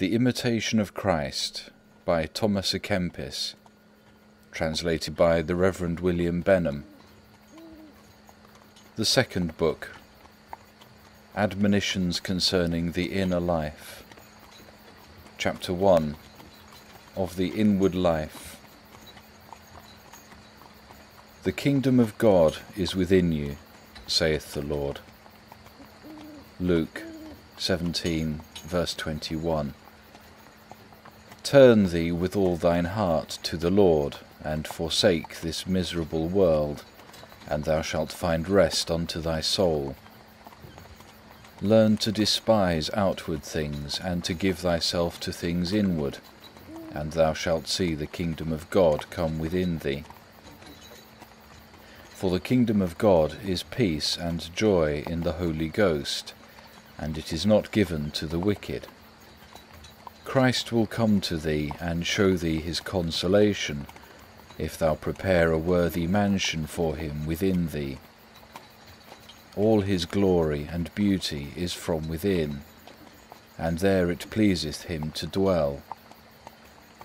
The Imitation of Christ by Thomas à Kempis, translated by the Reverend William Benham. The second book, Admonitions concerning the inner life. Chapter 1 Of the inward life. The kingdom of God is within you, saith the Lord. Luke 17, verse 21. Turn thee with all thine heart to the Lord, and forsake this miserable world, and thou shalt find rest unto thy soul. Learn to despise outward things, and to give thyself to things inward, and thou shalt see the kingdom of God come within thee. For the kingdom of God is peace and joy in the Holy Ghost, and it is not given to the wicked. Christ will come to thee and show thee his consolation, if thou prepare a worthy mansion for him within thee. All his glory and beauty is from within, and there it pleaseth him to dwell.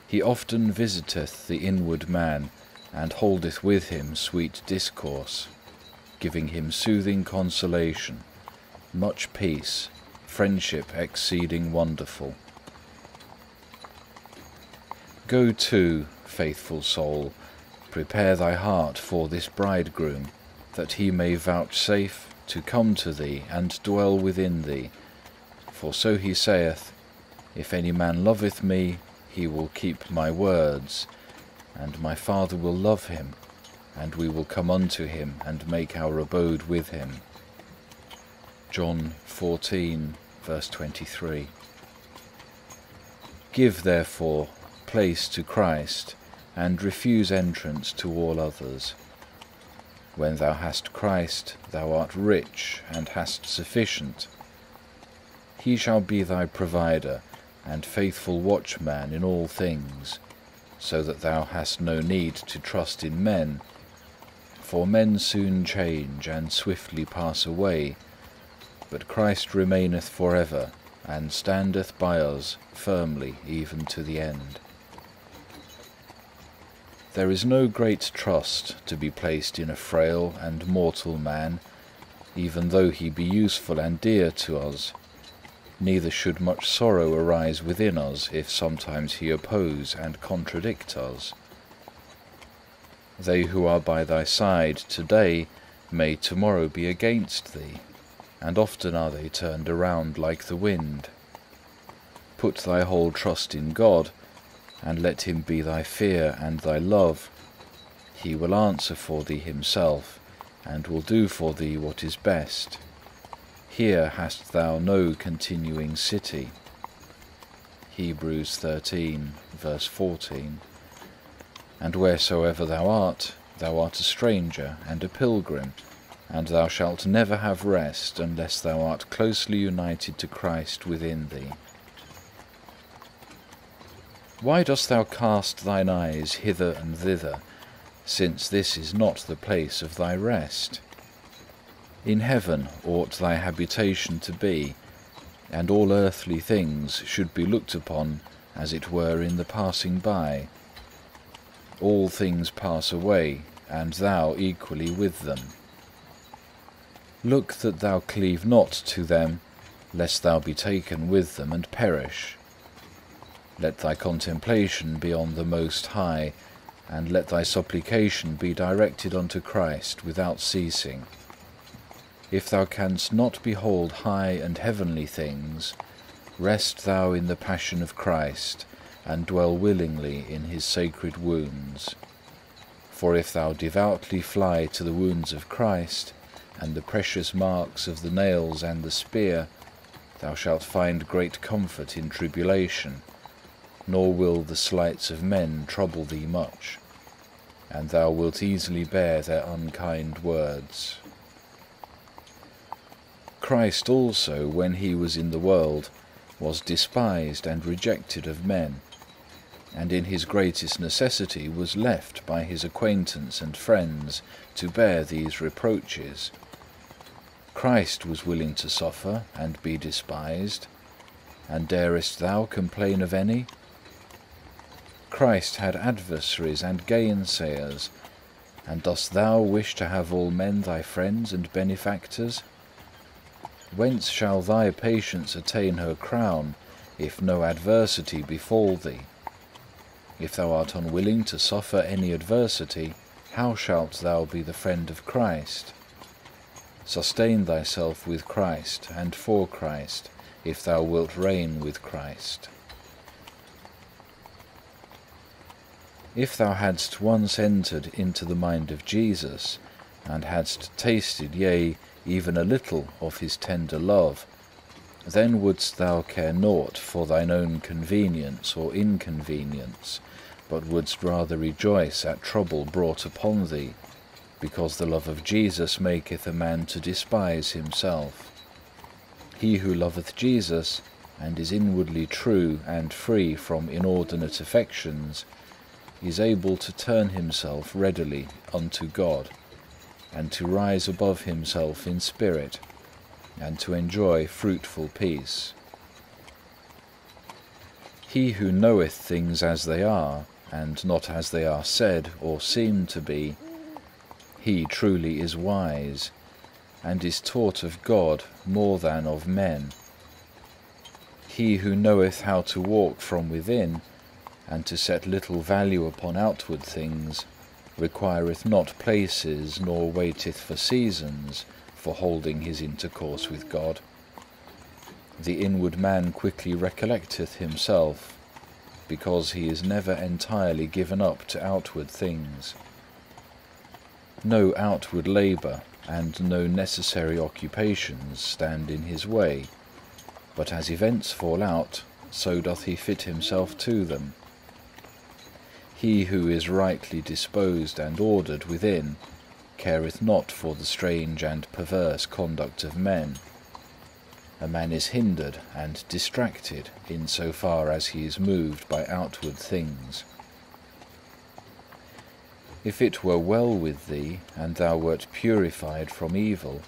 He often visiteth the inward man, and holdeth with him sweet discourse, giving him soothing consolation, much peace, friendship exceeding wonderful. Go to, faithful soul, prepare thy heart for this bridegroom, that he may vouchsafe to come to thee and dwell within thee. For so he saith, If any man loveth me, he will keep my words, and my Father will love him, and we will come unto him and make our abode with him. John 14, verse 23. Give therefore place to Christ, and refuse entrance to all others. When thou hast Christ, thou art rich and hast sufficient. He shall be thy provider and faithful watchman in all things so that thou hast no need to trust in men. For men soon change and swiftly pass away, but Christ remaineth for ever, and standeth by us firmly even to the end. There is no great trust to be placed in a frail and mortal man, even though he be useful and dear to us neither should much sorrow arise within us if sometimes he oppose and contradict us. They who are by thy side today may tomorrow be against thee, and often are they turned around like the wind. Put thy whole trust in God, and let him be thy fear and thy love. He will answer for thee himself, and will do for thee what is best. Here hast thou no continuing city. Hebrews 13, verse 14. And wheresoever thou art, thou art a stranger and a pilgrim, and thou shalt never have rest unless thou art closely united to Christ within thee. Why dost thou cast thine eyes hither and thither, since this is not the place of thy rest? In heaven ought thy habitation to be, and all earthly things should be looked upon as it were in the passing by. All things pass away, and thou equally with them. Look that thou cleave not to them, lest thou be taken with them and perish. Let thy contemplation be on the Most High, and let thy supplication be directed unto Christ without ceasing. If thou canst not behold high and heavenly things, rest thou in the passion of Christ, and dwell willingly in his sacred wounds. For if thou devoutly fly to the wounds of Christ, and the precious marks of the nails and the spear, thou shalt find great comfort in tribulation, nor will the slights of men trouble thee much, and thou wilt easily bear their unkind words. Christ also, when he was in the world, was despised and rejected of men, and in his greatest necessity was left by his acquaintance and friends to bear these reproaches. Christ was willing to suffer and be despised. and darest thou complain of any? Christ had adversaries and gainsayers, and dost thou wish to have all men thy friends and benefactors? Whence shall thy patience attain her crown, if no adversity befall thee? If thou art unwilling to suffer any adversity, how shalt thou be the friend of Christ? Sustain thyself with Christ and for Christ, if thou wilt reign with Christ. If thou hadst once entered into the mind of Jesus, and hadst tasted, yea, even a little of his tender love, then wouldst thou care naught for thine own convenience or inconvenience, but wouldst rather rejoice at trouble brought upon thee, because the love of Jesus maketh a man to despise himself. He who loveth Jesus, and is inwardly true and free from inordinate affections, is able to turn himself readily unto God, and to rise above himself in spirit, and to enjoy fruitful peace. He who knoweth things as they are, and not as they are said or seem to be, he truly is wise, and is taught of God more than of men. He who knoweth how to walk from within, and to set little value upon outward things, requireth not places, nor waiteth for seasons, for holding his intercourse with God. The inward man quickly recollecteth himself, because he is never entirely given up to outward things. No outward labour and no necessary occupations stand in his way, but as events fall out, so doth he fit himself to them. He who is rightly disposed and ordered within careth not for the strange and perverse conduct of men. A man is hindered and distracted in so far as he is moved by outward things. If it were well with thee, and thou wert purified from evil,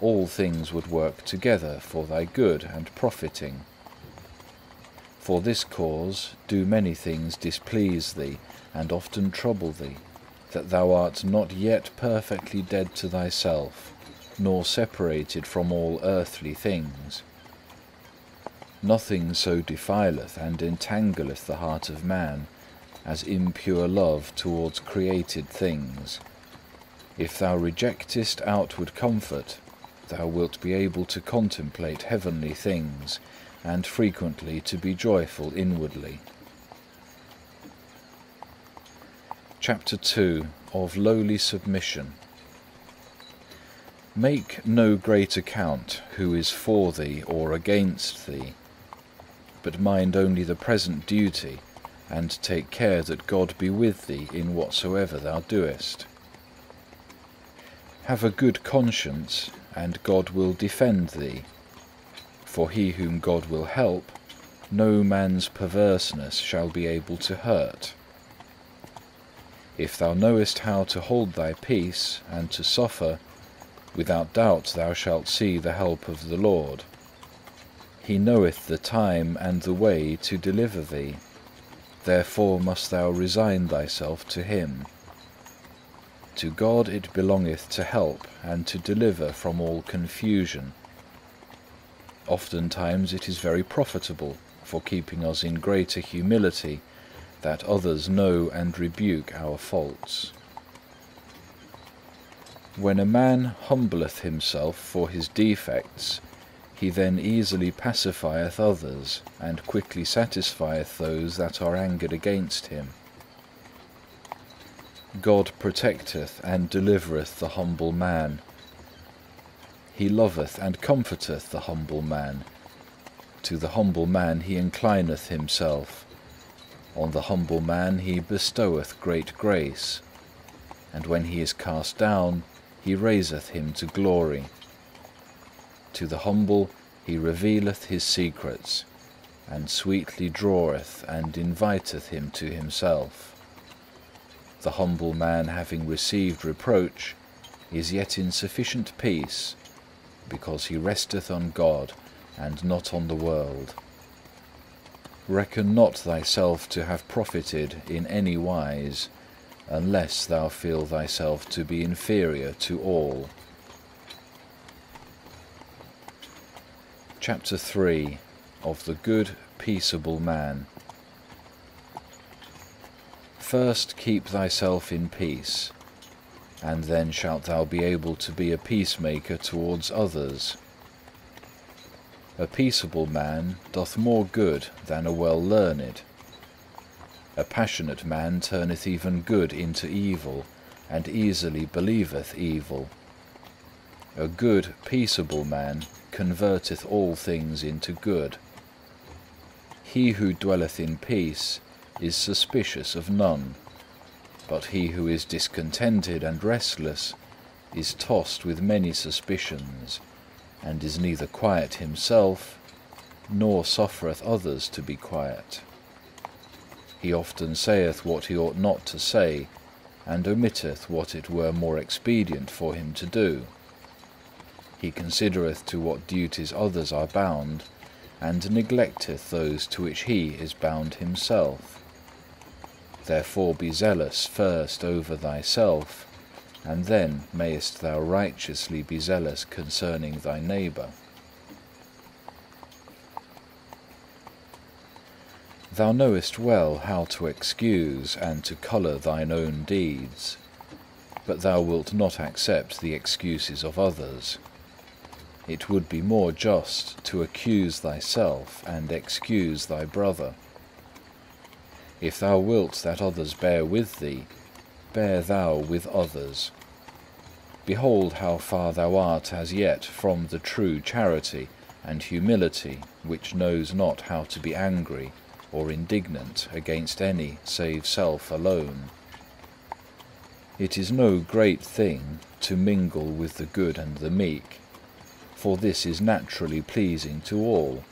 all things would work together for thy good and profiting. For this cause do many things displease thee, and often trouble thee, that thou art not yet perfectly dead to thyself, nor separated from all earthly things. Nothing so defileth and entangleth the heart of man as impure love towards created things. If thou rejectest outward comfort, thou wilt be able to contemplate heavenly things, and frequently to be joyful inwardly. Chapter 2 Of Lowly Submission Make no great account who is for thee or against thee, but mind only the present duty, and take care that God be with thee in whatsoever thou doest. Have a good conscience, and God will defend thee. For he whom God will help, no man's perverseness shall be able to hurt. If thou knowest how to hold thy peace and to suffer, without doubt thou shalt see the help of the Lord. He knoweth the time and the way to deliver thee. Therefore must thou resign thyself to Him. To God it belongeth to help and to deliver from all confusion. Oftentimes it is very profitable for keeping us in greater humility that others know and rebuke our faults. When a man humbleth himself for his defects, he then easily pacifieth others, and quickly satisfieth those that are angered against him. God protecteth and delivereth the humble man. He loveth and comforteth the humble man. To the humble man he inclineth himself. On the humble man he bestoweth great grace. And when he is cast down, he raiseth him to glory. To the humble he revealeth his secrets, and sweetly draweth and inviteth him to himself. The humble man having received reproach is yet in sufficient peace, because he resteth on God and not on the world. Reckon not thyself to have profited in any wise, unless thou feel thyself to be inferior to all. CHAPTER III Of the good, peaceable man First keep thyself in peace, and then shalt thou be able to be a peacemaker towards others. A peaceable man doth more good than a well learned. A passionate man turneth even good into evil, and easily believeth evil. A good, peaceable man converteth all things into good. He who dwelleth in peace is suspicious of none, but he who is discontented and restless is tossed with many suspicions, and is neither quiet himself, nor suffereth others to be quiet. He often saith what he ought not to say, and omitteth what it were more expedient for him to do. He considereth to what duties others are bound, and neglecteth those to which he is bound himself. Therefore be zealous first over thyself, and then mayest thou righteously be zealous concerning thy neighbour. Thou knowest well how to excuse and to colour thine own deeds, but thou wilt not accept the excuses of others. It would be more just to accuse thyself and excuse thy brother. If thou wilt that others bear with thee, bear thou with others. Behold how far thou art as yet from the true charity and humility which knows not how to be angry or indignant against any save self alone. It is no great thing to mingle with the good and the meek, for this is naturally pleasing to all,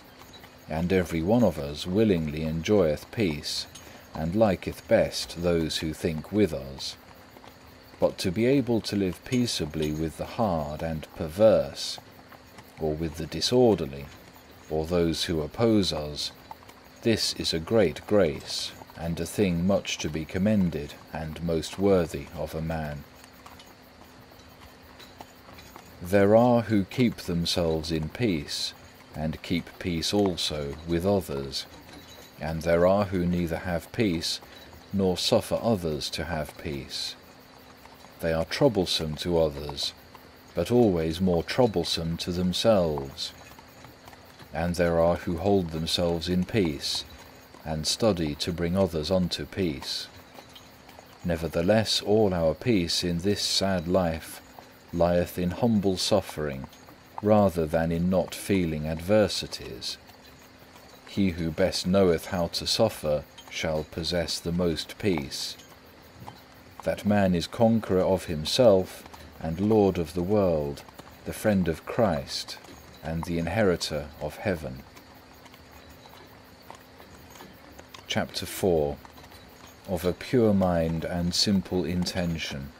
and every one of us willingly enjoyeth peace and liketh best those who think with us. But to be able to live peaceably with the hard and perverse, or with the disorderly, or those who oppose us, this is a great grace, and a thing much to be commended, and most worthy of a man. There are who keep themselves in peace, and keep peace also with others and there are who neither have peace nor suffer others to have peace. They are troublesome to others, but always more troublesome to themselves. And there are who hold themselves in peace, and study to bring others unto peace. Nevertheless, all our peace in this sad life lieth in humble suffering, rather than in not feeling adversities. He who best knoweth how to suffer shall possess the most peace. That man is conqueror of himself and Lord of the world, the friend of Christ, and the inheritor of heaven. Chapter 4 Of a pure mind and simple intention.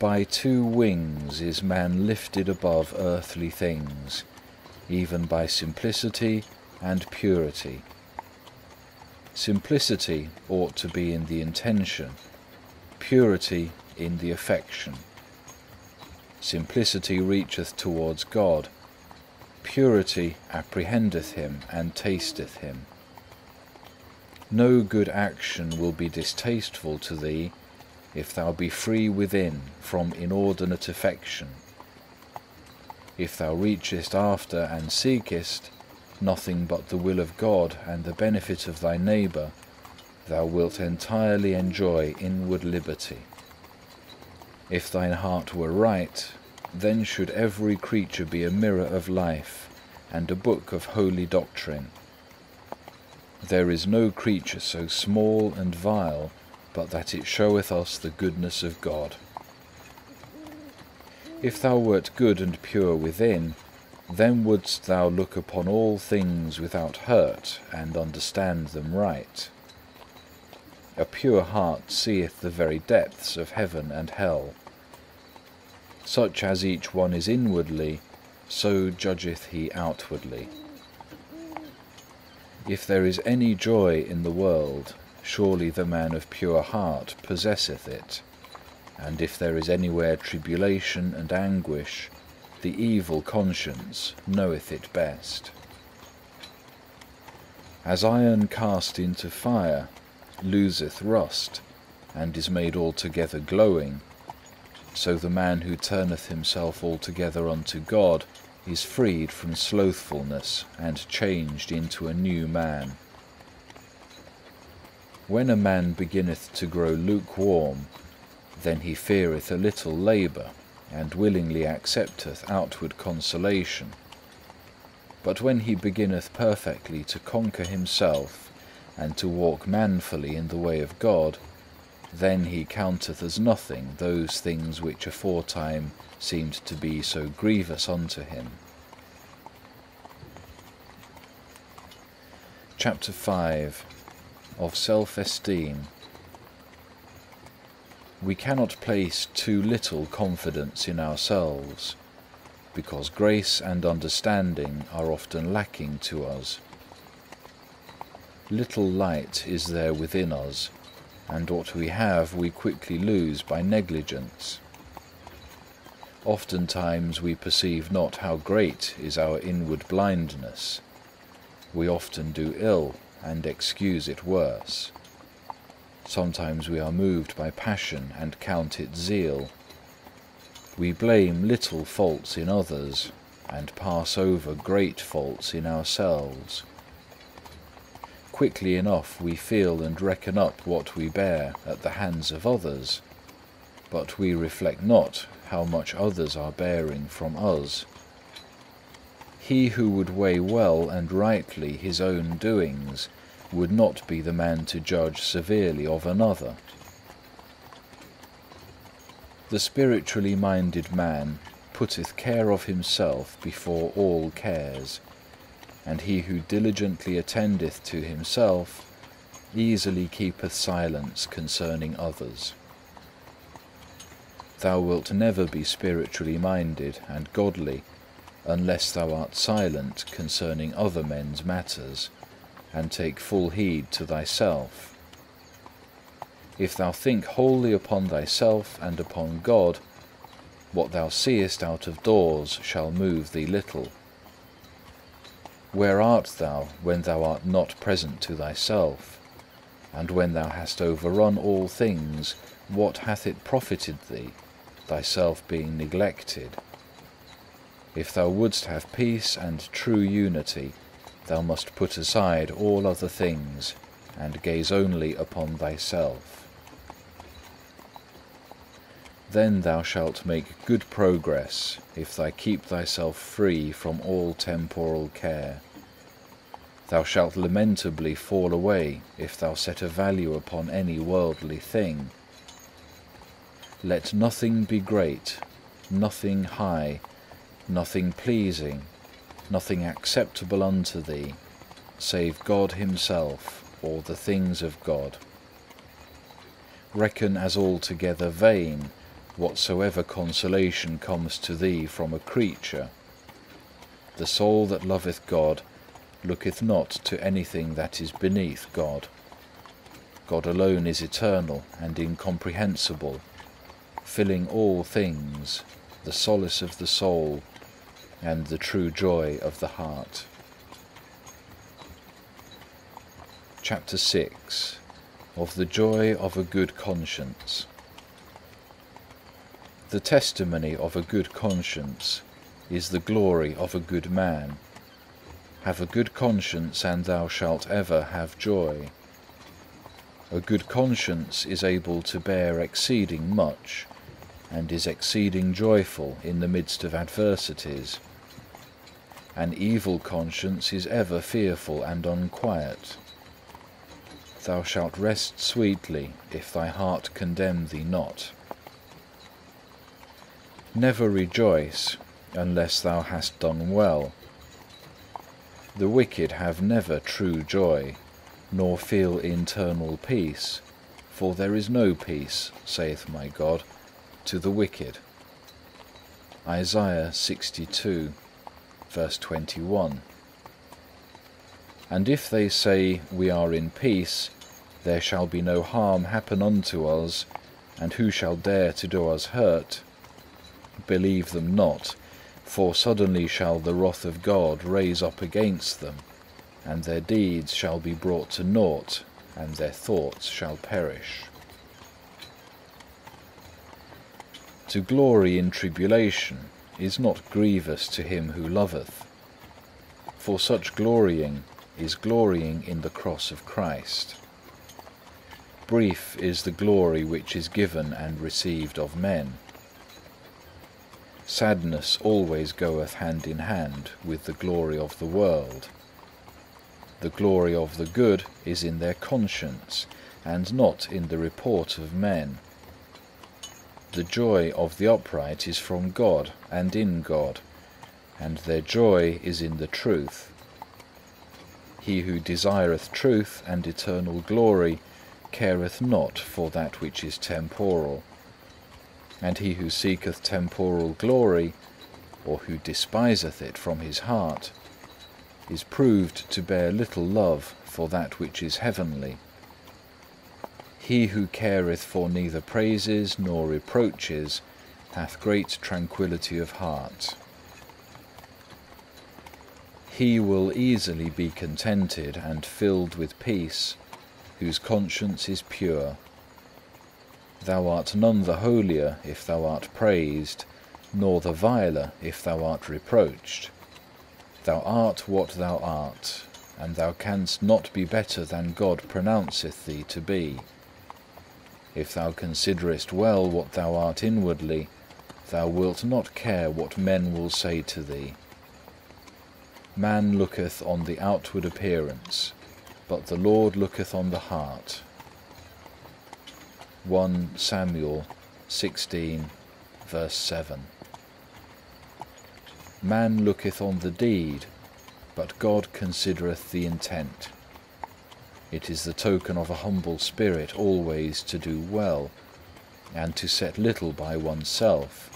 By two wings is man lifted above earthly things even by simplicity and purity. Simplicity ought to be in the intention, purity in the affection. Simplicity reacheth towards God, purity apprehendeth Him and tasteth Him. No good action will be distasteful to thee if thou be free within from inordinate affection if thou reachest after and seekest nothing but the will of God and the benefit of thy neighbour, thou wilt entirely enjoy inward liberty. If thine heart were right, then should every creature be a mirror of life and a book of holy doctrine. There is no creature so small and vile but that it showeth us the goodness of God. If thou wert good and pure within, then wouldst thou look upon all things without hurt and understand them right. A pure heart seeth the very depths of heaven and hell. Such as each one is inwardly, so judgeth he outwardly. If there is any joy in the world, surely the man of pure heart possesseth it, and if there is anywhere tribulation and anguish, the evil conscience knoweth it best. As iron cast into fire loseth rust, and is made altogether glowing, so the man who turneth himself altogether unto God is freed from slothfulness and changed into a new man. When a man beginneth to grow lukewarm, then he feareth a little labour, and willingly accepteth outward consolation. But when he beginneth perfectly to conquer himself, and to walk manfully in the way of God, then he counteth as nothing those things which aforetime seemed to be so grievous unto him. Chapter 5 Of Self-Esteem We cannot place too little confidence in ourselves, because grace and understanding are often lacking to us. Little light is there within us, and what we have we quickly lose by negligence. Oftentimes we perceive not how great is our inward blindness. We often do ill and excuse it worse. Sometimes we are moved by passion and count it zeal. We blame little faults in others and pass over great faults in ourselves quickly enough we feel and reckon up what we bear at the hands of others, but we reflect not how much others are bearing from us. He who would weigh well and rightly his own doings would not be the man to judge severely of another. The spiritually minded man putteth care of himself before all cares, and he who diligently attendeth to himself easily keepeth silence concerning others. Thou wilt never be spiritually minded and godly unless thou art silent concerning other men's matters and take full heed to thyself. If thou think wholly upon thyself and upon God, what thou seest out of doors shall move thee little where art thou when thou art not present to thyself? And when thou hast overrun all things, what hath it profited thee, thyself being neglected? If thou wouldst have peace and true unity, thou must put aside all other things, and gaze only upon thyself. Then thou shalt make good progress if thou keep thyself free from all temporal care. Thou shalt lamentably fall away if thou set a value upon any worldly thing. Let nothing be great, nothing high, nothing pleasing, nothing acceptable unto thee, save God Himself or the things of God. Reckon as altogether vain whatsoever consolation comes to thee from a creature. The soul that loveth God looketh not to anything that is beneath God. God alone is eternal and incomprehensible, filling all things, the solace of the soul, and the true joy of the heart. Chapter 6 Of the Joy of a Good Conscience the testimony of a good conscience is the glory of a good man. Have a good conscience and thou shalt ever have joy. A good conscience is able to bear exceeding much, and is exceeding joyful in the midst of adversities. An evil conscience is ever fearful and unquiet. Thou shalt rest sweetly if thy heart condemn thee not. Never rejoice unless thou hast done well. The wicked have never true joy, nor feel internal peace, for there is no peace, saith my God, to the wicked. Isaiah 62, verse 21. And if they say, We are in peace, there shall be no harm happen unto us, and who shall dare to do us hurt? Believe them not, for suddenly shall the wrath of God raise up against them, and their deeds shall be brought to naught, and their thoughts shall perish. To glory in tribulation is not grievous to him who loveth, for such glorying is glorying in the cross of Christ. Brief is the glory which is given and received of men. Sadness always goeth hand in hand with the glory of the world. The glory of the good is in their conscience, and not in the report of men. The joy of the upright is from God and in God, and their joy is in the truth. He who desireth truth and eternal glory careth not for that which is temporal. And he who seeketh temporal glory, or who despiseth it from his heart, is proved to bear little love for that which is heavenly. He who careth for neither praises nor reproaches hath great tranquillity of heart. He will easily be contented and filled with peace, whose conscience is pure. Thou art none the holier if thou art praised, nor the viler if thou art reproached. Thou art what thou art, and thou canst not be better than God pronounceth thee to be. If thou considerest well what thou art inwardly, thou wilt not care what men will say to thee. Man looketh on the outward appearance, but the Lord looketh on the heart. 1 Samuel 16, verse 7. Man looketh on the deed, but God considereth the intent. It is the token of a humble spirit always to do well, and to set little by oneself,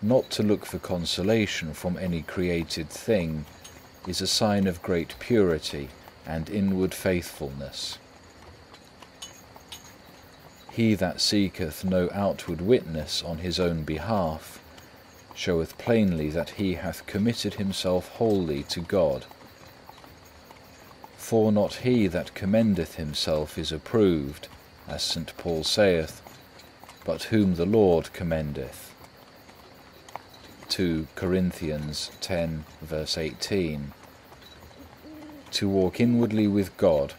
not to look for consolation from any created thing is a sign of great purity and inward faithfulness. He that seeketh no outward witness on his own behalf showeth plainly that he hath committed himself wholly to God. For not he that commendeth himself is approved, as St. Paul saith, but whom the Lord commendeth. 2 Corinthians 10 verse 18 To walk inwardly with God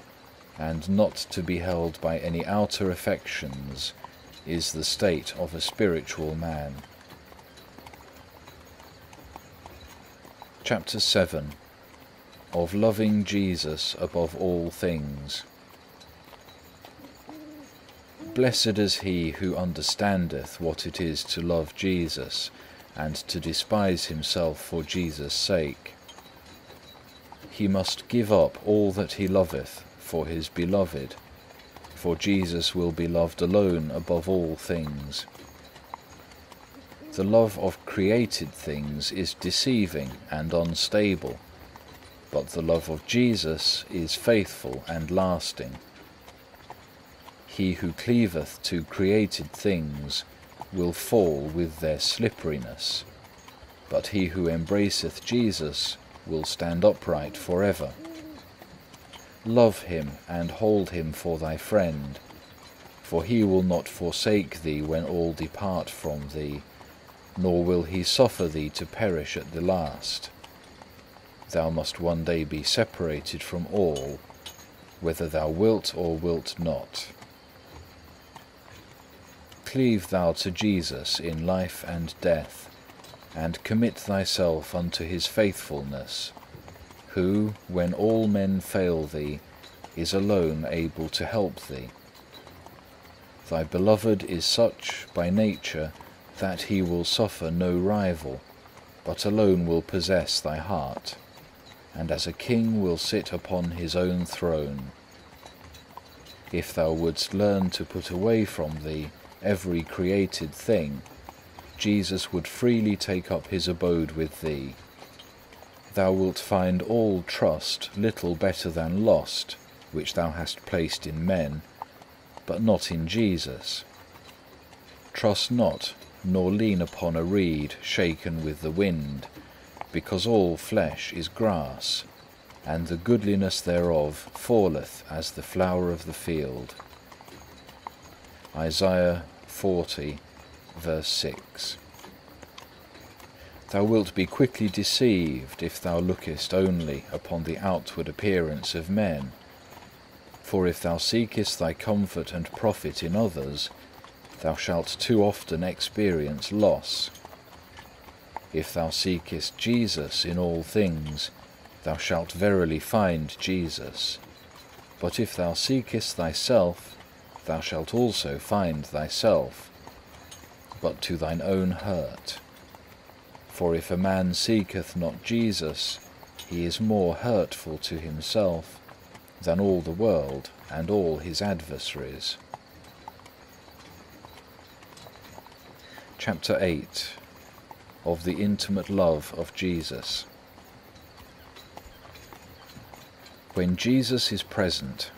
and not to be held by any outer affections is the state of a spiritual man. Chapter 7 Of loving Jesus above all things Blessed is he who understandeth what it is to love Jesus and to despise himself for Jesus' sake. He must give up all that he loveth for his beloved, for Jesus will be loved alone above all things. The love of created things is deceiving and unstable, but the love of Jesus is faithful and lasting. He who cleaveth to created things will fall with their slipperiness, but he who embraceth Jesus will stand upright for ever. Love him and hold him for thy friend, for he will not forsake thee when all depart from thee, nor will he suffer thee to perish at the last. Thou must one day be separated from all, whether thou wilt or wilt not. Cleave thou to Jesus in life and death, and commit thyself unto his faithfulness, who, when all men fail thee, is alone able to help thee. Thy beloved is such by nature that he will suffer no rival, but alone will possess thy heart, and as a king will sit upon his own throne. If thou wouldst learn to put away from thee every created thing, Jesus would freely take up his abode with thee. thou wilt find all trust little better than lost, which thou hast placed in men, but not in Jesus. Trust not, nor lean upon a reed shaken with the wind, because all flesh is grass, and the goodliness thereof falleth as the flower of the field. Isaiah 40, verse 6. Thou wilt be quickly deceived if thou lookest only upon the outward appearance of men. For if thou seekest thy comfort and profit in others, thou shalt too often experience loss. If thou seekest Jesus in all things, thou shalt verily find Jesus. But if thou seekest thyself, thou shalt also find thyself, but to thine own hurt. For if a man seeketh not Jesus, he is more hurtful to himself than all the world and all his adversaries. Chapter 8 Of the Intimate Love of Jesus When Jesus is present,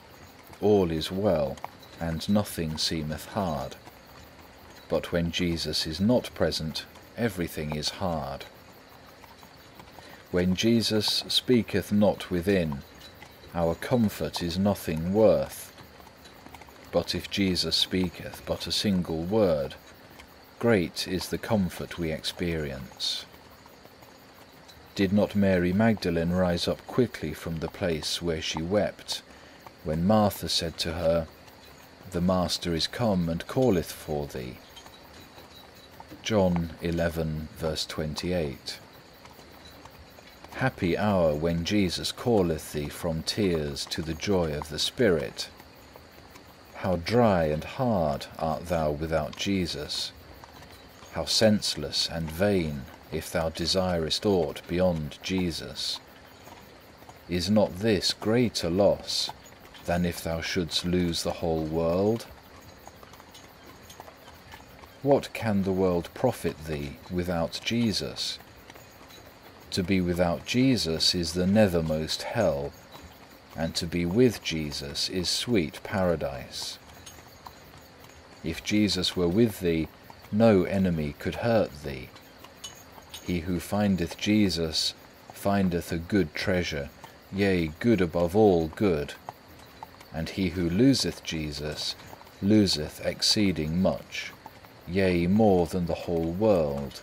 all is well, and nothing seemeth hard. But when Jesus is not present, everything is hard. When Jesus speaketh not within, our comfort is nothing worth. But if Jesus speaketh but a single word, great is the comfort we experience. Did not Mary Magdalene rise up quickly from the place where she wept, when Martha said to her, The Master is come and calleth for thee? John 11 verse 28 Happy hour when Jesus calleth thee from tears to the joy of the Spirit. How dry and hard art thou without Jesus! How senseless and vain if thou desirest aught beyond Jesus! Is not this greater loss than if thou shouldst lose the whole world? What can the world profit thee without Jesus? To be without Jesus is the nethermost hell, and to be with Jesus is sweet paradise. If Jesus were with thee, no enemy could hurt thee. He who findeth Jesus findeth a good treasure, yea, good above all good. And he who loseth Jesus loseth exceeding much yea, more than the whole world.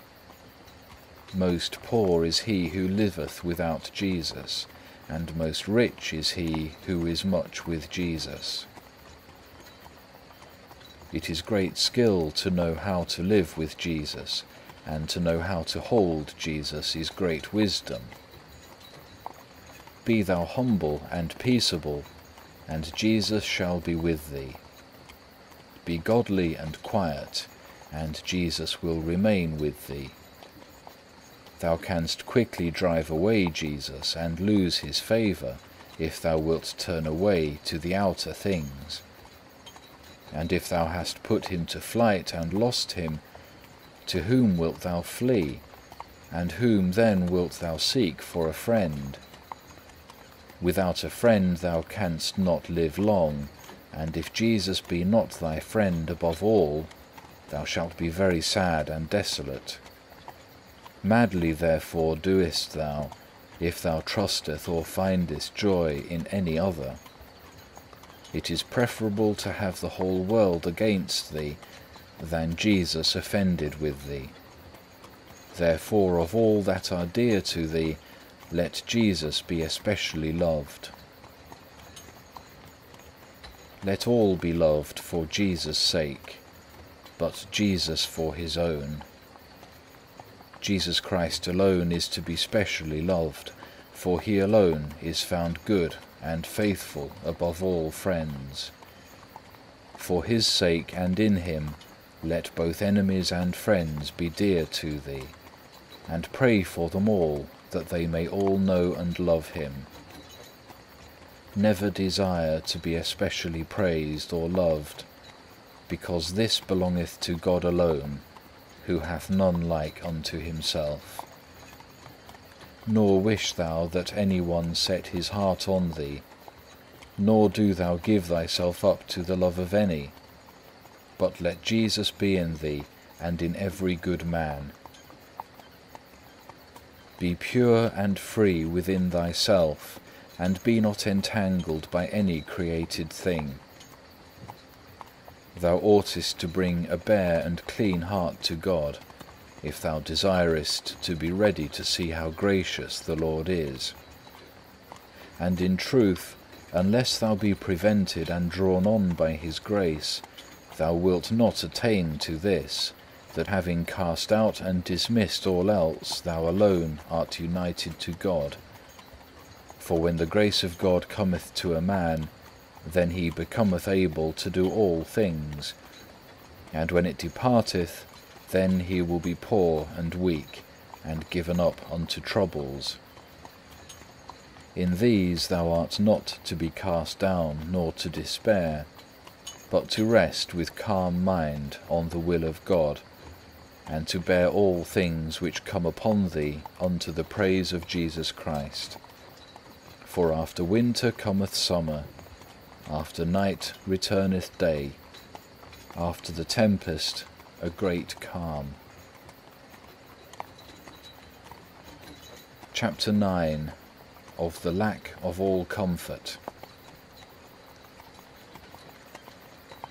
Most poor is he who liveth without Jesus, and most rich is he who is much with Jesus. It is great skill to know how to live with Jesus, and to know how to hold Jesus is great wisdom. Be thou humble and peaceable, and Jesus shall be with thee. Be godly and quiet, and Jesus will remain with thee. Thou canst quickly drive away Jesus and lose his favour if thou wilt turn away to the outer things. And if thou hast put him to flight and lost him, to whom wilt thou flee? And whom then wilt thou seek for a friend? Without a friend thou canst not live long, and if Jesus be not thy friend above all, thou shalt be very sad and desolate. Madly therefore doest thou, if thou trusteth or findest joy in any other. It is preferable to have the whole world against thee, than Jesus offended with thee. Therefore of all that are dear to thee, let Jesus be especially loved. Let all be loved for Jesus' sake but Jesus for his own. Jesus Christ alone is to be specially loved, for he alone is found good and faithful above all friends. For his sake and in him let both enemies and friends be dear to thee, and pray for them all, that they may all know and love him. Never desire to be especially praised or loved, because this belongeth to God alone, who hath none like unto himself. Nor wish thou that any one set his heart on thee, nor do thou give thyself up to the love of any, but let Jesus be in thee and in every good man. Be pure and free within thyself, and be not entangled by any created thing. Thou oughtest to bring a bare and clean heart to God, if thou desirest to be ready to see how gracious the Lord is. And in truth, unless thou be prevented and drawn on by His grace, thou wilt not attain to this, that having cast out and dismissed all else, thou alone art united to God. For when the grace of God cometh to a man, then he becometh able to do all things. And when it departeth, then he will be poor and weak, and given up unto troubles. In these thou art not to be cast down, nor to despair, but to rest with calm mind on the will of God, and to bear all things which come upon thee unto the praise of Jesus Christ. For after winter cometh summer, after night returneth day, after the tempest a great calm. Chapter 9 Of the Lack of All Comfort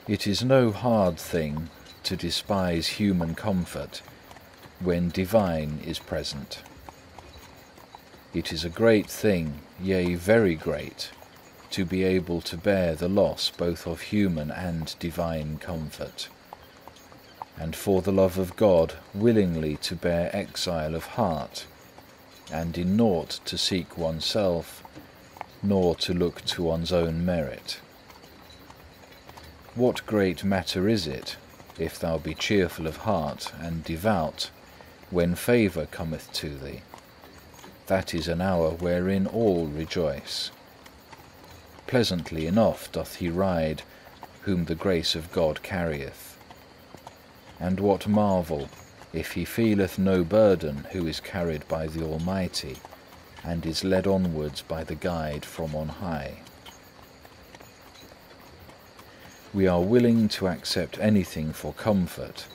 It is no hard thing to despise human comfort when divine is present. It is a great thing, yea, very great, to be able to bear the loss both of human and divine comfort, and for the love of God willingly to bear exile of heart, and in naught to seek oneself, nor to look to one's own merit. What great matter is it, if thou be cheerful of heart and devout, when favour cometh to thee? That is an hour wherein all rejoice. Pleasantly enough doth he ride, whom the grace of God carrieth. And what marvel, if he feeleth no burden who is carried by the Almighty, and is led onwards by the guide from on high we are willing to accept anything for comfort,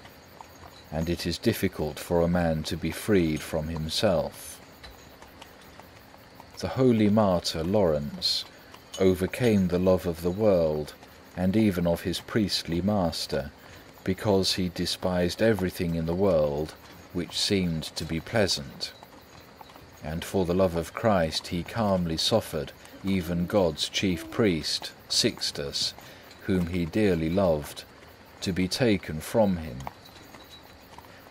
and it is difficult for a man to be freed from himself. The holy martyr Lawrence overcame the love of the world and even of his priestly master because he despised everything in the world which seemed to be pleasant. And for the love of Christ he calmly suffered even God's chief priest, Sixtus, whom he dearly loved, to be taken from him.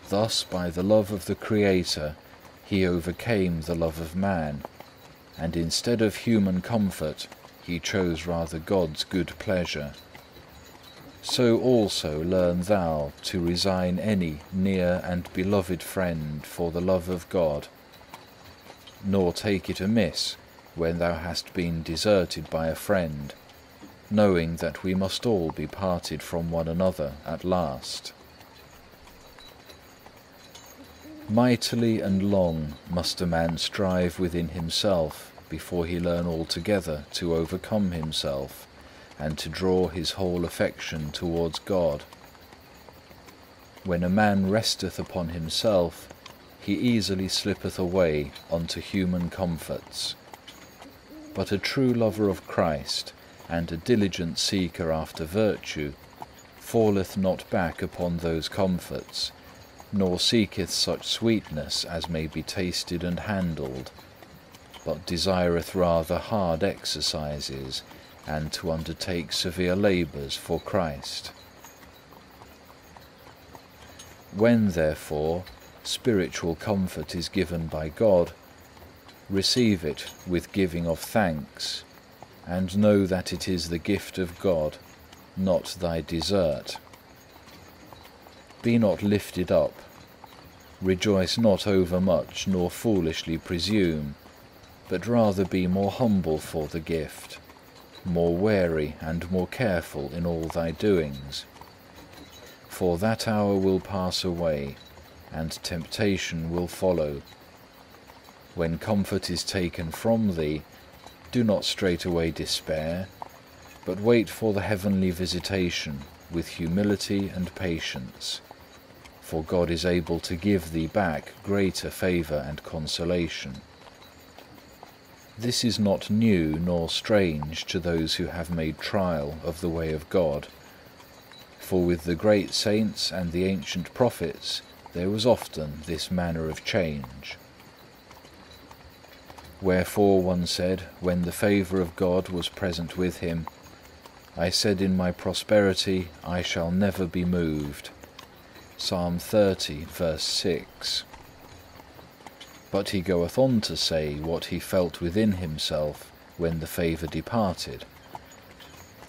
Thus, by the love of the Creator, he overcame the love of man, and instead of human comfort, he chose rather God's good pleasure. So also learn thou to resign any near and beloved friend for the love of God, nor take it amiss when thou hast been deserted by a friend, knowing that we must all be parted from one another at last. Mightily and long must a man strive within himself before he learn altogether to overcome himself and to draw his whole affection towards God. When a man resteth upon himself, he easily slippeth away unto human comforts. But a true lover of Christ and a diligent seeker after virtue, falleth not back upon those comforts, nor seeketh such sweetness as may be tasted and handled, but desireth rather hard exercises, and to undertake severe labours for Christ. When, therefore, spiritual comfort is given by God, receive it with giving of thanks, and know that it is the gift of God, not thy desert. Be not lifted up, rejoice not overmuch, nor foolishly presume, but rather be more humble for the gift, more wary and more careful in all thy doings. For that hour will pass away, and temptation will follow. When comfort is taken from thee, do not straightway despair, but wait for the heavenly visitation with humility and patience, for God is able to give thee back greater favour and consolation. This is not new nor strange to those who have made trial of the way of God, for with the great saints and the ancient prophets there was often this manner of change. Wherefore one said, when the favour of God was present with him, I said in my prosperity, I shall never be moved. Psalm 30, verse 6. But he goeth on to say what he felt within himself when the favour departed.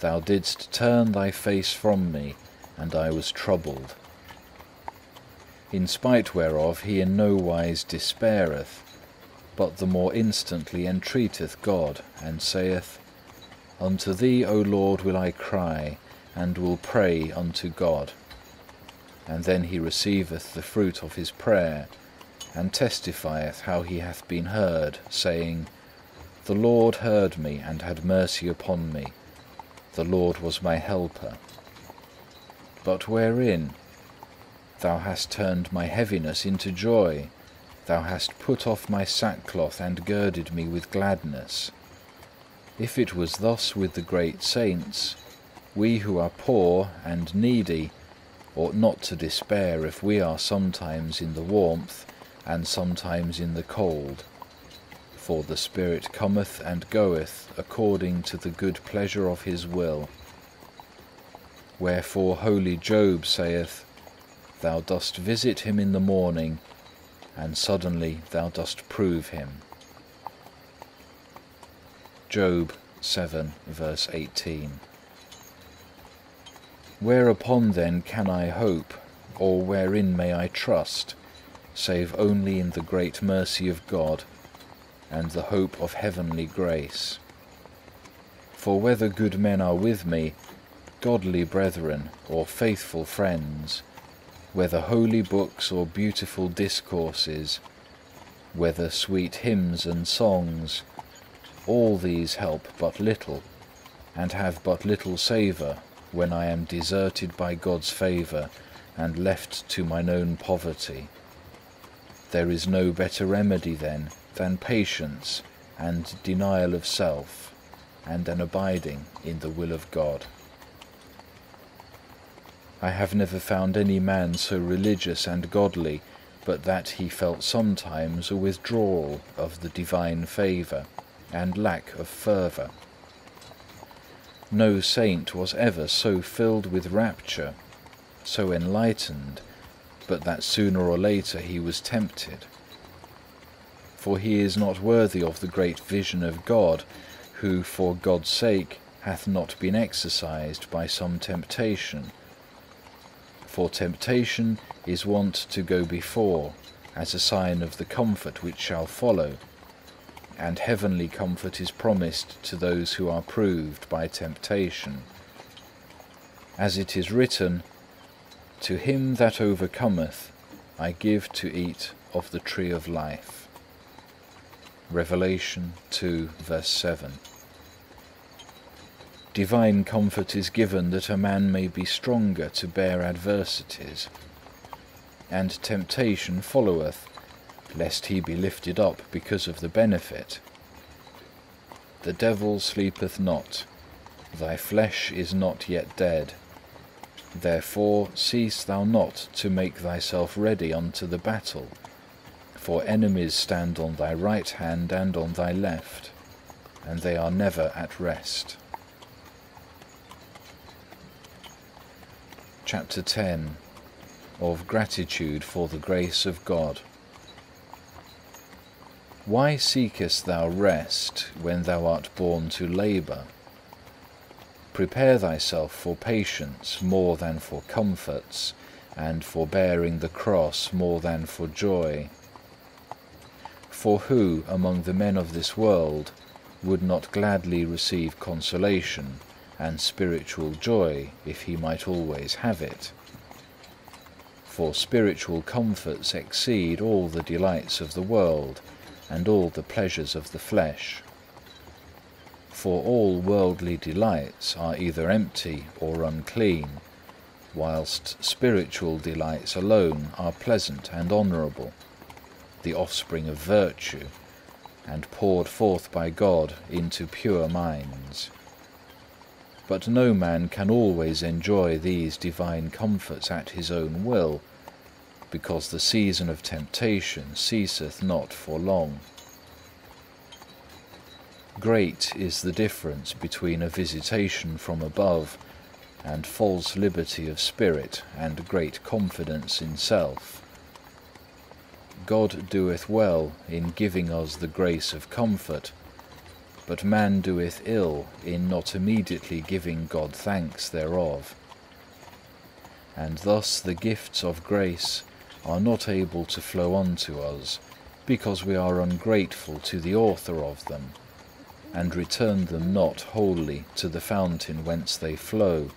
Thou didst turn thy face from me, and I was troubled. In spite whereof he in no wise despaireth, but the more instantly entreateth God, and saith, Unto Thee, O Lord, will I cry, and will pray unto God. And then he receiveth the fruit of his prayer, and testifieth how he hath been heard, saying, The Lord heard me and had mercy upon me. The Lord was my helper. But wherein? Thou hast turned my heaviness into joy. Thou hast put off my sackcloth and girded me with gladness. If it was thus with the great saints, we who are poor and needy ought not to despair if we are sometimes in the warmth and sometimes in the cold. For the Spirit cometh and goeth according to the good pleasure of His will. Wherefore holy Job saith, Thou dost visit him in the morning, and suddenly thou dost prove him. Job 7 verse 18 Whereupon then can I hope, or wherein may I trust? Save only in the great mercy of God and the hope of heavenly grace. For whether good men are with me, godly brethren, or faithful friends, whether holy books or beautiful discourses, whether sweet hymns and songs, all these help but little, and have but little savour when I am deserted by God's favour and left to mine own poverty. There is no better remedy then than patience and denial of self and an abiding in the will of God. I have never found any man so religious and godly but that he felt sometimes a withdrawal of the divine favour and lack of fervour. No saint was ever so filled with rapture, so enlightened, but that sooner or later he was tempted. For he is not worthy of the great vision of God, who for God's sake hath not been exercised by some temptation. For temptation is wont to go before, as a sign of the comfort which shall follow, and heavenly comfort is promised to those who are proved by temptation. As it is written, to him that overcometh, I give to eat of the tree of life. Revelation 2 verse 7. Divine comfort is given that a man may be stronger to bear adversities. And temptation followeth, lest he be lifted up because of the benefit. The devil sleepeth not, thy flesh is not yet dead. Therefore cease thou not to make thyself ready unto the battle, for enemies stand on thy right hand and on thy left, and they are never at rest. Chapter 10 Of Gratitude for the Grace of God Why seekest thou rest when thou art born to labour? Prepare thyself for patience more than for comforts, and for bearing the cross more than for joy. For who among the men of this world would not gladly receive consolation and spiritual joy if he might always have it? For spiritual comforts exceed all the delights of the world, and all the pleasures of the flesh. For all worldly delights are either empty or unclean, whilst spiritual delights alone are pleasant and honourable, the offspring of virtue, and poured forth by God into pure minds. But no man can always enjoy these divine comforts at his own will, because the season of temptation ceaseth not for long. Great is the difference between a visitation from above and false liberty of spirit and great confidence in self. God doeth well in giving us the grace of comfort, but man doeth ill in not immediately giving God thanks thereof. And thus the gifts of grace are not able to flow unto us, because we are ungrateful to the author of them, and return them not wholly to the fountain whence they flow.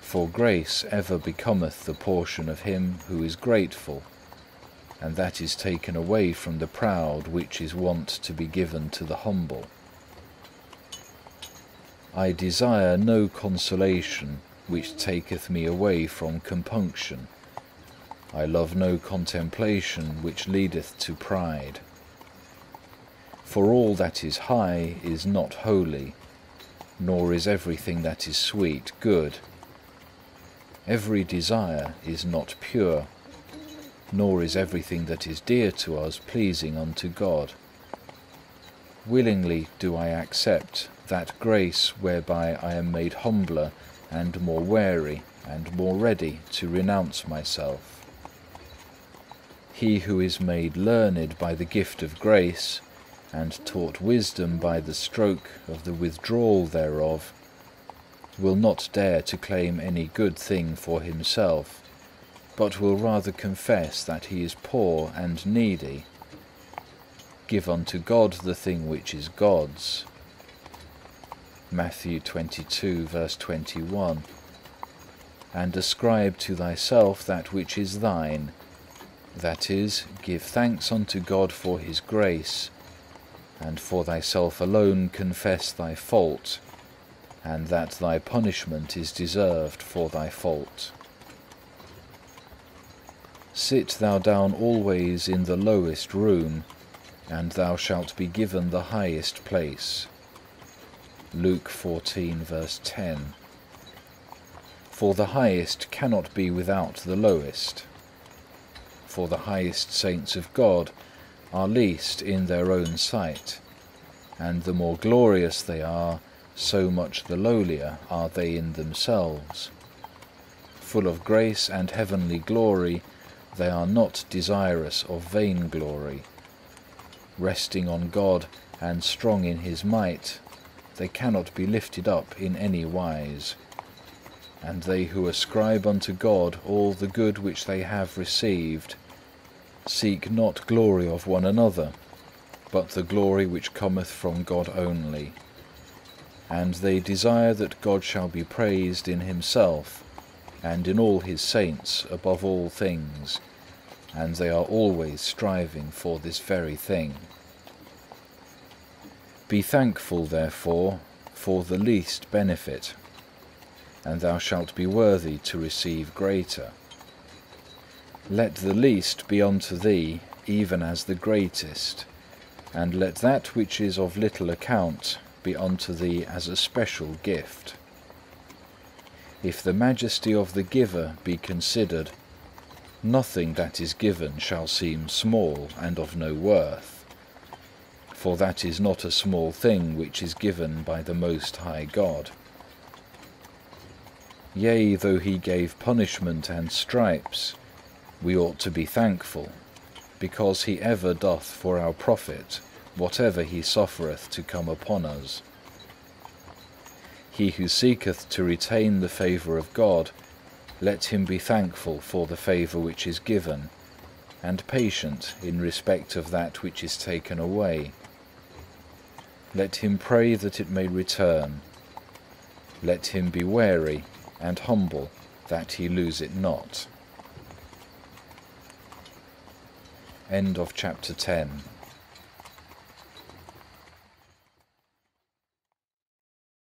For grace ever becometh the portion of him who is grateful, and that is taken away from the proud which is wont to be given to the humble. I desire no consolation which taketh me away from compunction. I love no contemplation which leadeth to pride. For all that is high is not holy, nor is everything that is sweet good. Every desire is not pure nor is everything that is dear to us pleasing unto God. Willingly do I accept that grace whereby I am made humbler and more wary and more ready to renounce myself. He who is made learned by the gift of grace, and taught wisdom by the stroke of the withdrawal thereof, will not dare to claim any good thing for himself, but will rather confess that he is poor and needy. Give unto God the thing which is God's. Matthew 22 verse 21 And ascribe to thyself that which is thine, that is, give thanks unto God for his grace, and for thyself alone confess thy fault, and that thy punishment is deserved for thy fault. Sit thou down always in the lowest room, and thou shalt be given the highest place. Luke 14 verse 10 For the highest cannot be without the lowest. For the highest saints of God are least in their own sight, and the more glorious they are, so much the lowlier are they in themselves. Full of grace and heavenly glory, they are not desirous of vain glory. Resting on God and strong in His might, they cannot be lifted up in any wise. And they who ascribe unto God all the good which they have received, seek not glory of one another, but the glory which cometh from God only. And they desire that God shall be praised in Himself, and in all his saints above all things, and they are always striving for this very thing. Be thankful, therefore, for the least benefit, and thou shalt be worthy to receive greater. Let the least be unto thee even as the greatest, and let that which is of little account be unto thee as a special gift. If the majesty of the giver be considered, nothing that is given shall seem small and of no worth. For that is not a small thing which is given by the Most High God. Yea, though He gave punishment and stripes, we ought to be thankful, because He ever doth for our profit whatever He suffereth to come upon us. He who seeketh to retain the favour of God, let him be thankful for the favour which is given, and patient in respect of that which is taken away. Let him pray that it may return. Let him be wary and humble that he lose it not. End of chapter 10.